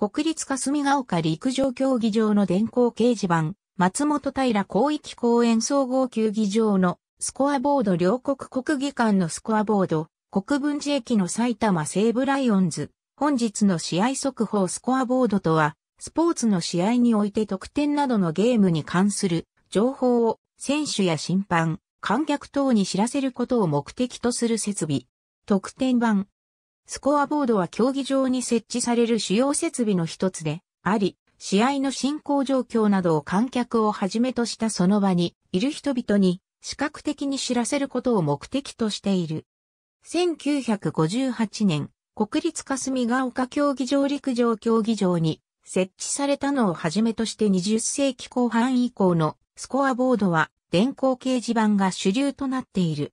国立霞ヶ丘陸上競技場の電光掲示板、松本平広域公園総合球技場のスコアボード両国国技館のスコアボード、国分寺駅の埼玉西武ライオンズ、本日の試合速報スコアボードとは、スポーツの試合において得点などのゲームに関する情報を選手や審判、観客等に知らせることを目的とする設備。得点板。スコアボードは競技場に設置される主要設備の一つであり、試合の進行状況などを観客をはじめとしたその場にいる人々に視覚的に知らせることを目的としている。1958年、国立霞ヶ丘競技場陸上競技場に設置されたのをはじめとして20世紀後半以降のスコアボードは電光掲示板が主流となっている。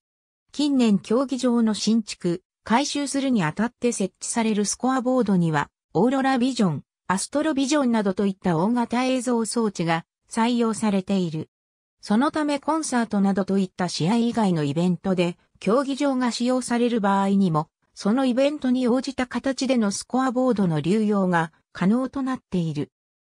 近年競技場の新築、改修するにあたって設置されるスコアボードには、オーロラビジョン、アストロビジョンなどといった大型映像装置が採用されている。そのためコンサートなどといった試合以外のイベントで競技場が使用される場合にも、そのイベントに応じた形でのスコアボードの流用が可能となっている。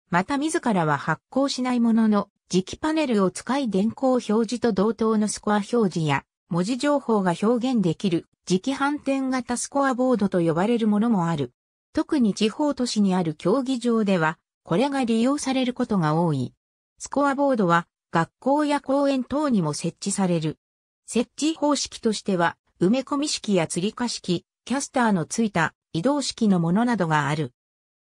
また自らは発行しないものの、磁気パネルを使い電光表示と同等のスコア表示や文字情報が表現できる磁気反転型スコアボードと呼ばれるものもある。特に地方都市にある競技場では、これが利用されることが多い。スコアボードは学校や公園等にも設置される。設置方式としては、埋め込み式や吊り化式、キャスターのついた移動式のものなどがある。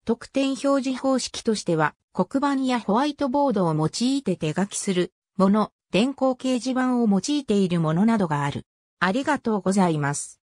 得点表示方式としては、黒板やホワイトボードを用いて手書きするもの、電光掲示板を用いているものなどがある。ありがとうございます。